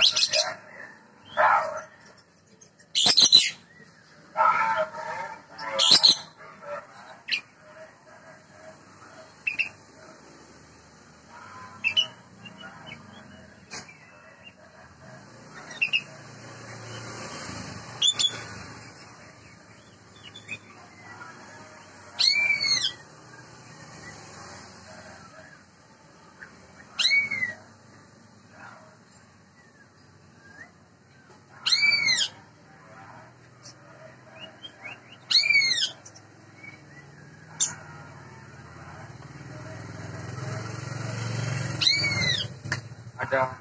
process there. Yeah.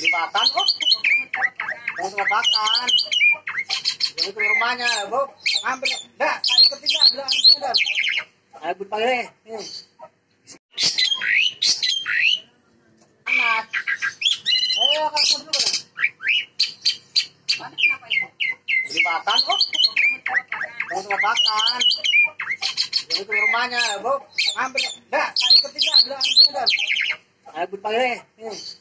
Lipatan kok. Oh. Terus makan? Jadi itu rumahnya, Bro. Hampir enggak, tadi ketiga belum hampir dan. Ayo gue panggil nih. Kok. Itu rumahnya, Hampir enggak, tadi ketiga belum hampir dan. Ayo gue.